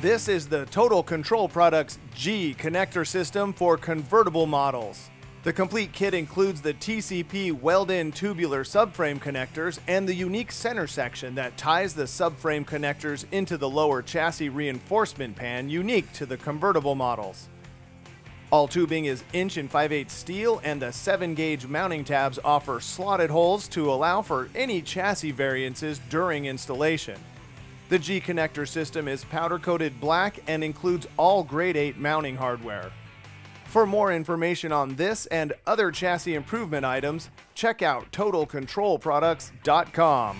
This is the Total Control Products gConnector system for convertible models. The complete kit includes the TCP weld-in tubular subframe connectors and the unique center section that ties the subframe connectors into the lower chassis reinforcement pan unique to the convertible models. All tubing is inch and 5 8 steel, and the 7 gauge mounting tabs offer slotted holes to allow for any chassis variances during installation. The gConnector system is powder coated black and includes all grade 8 mounting hardware. For more information on this and other chassis improvement items, check out TotalControlProducts.com.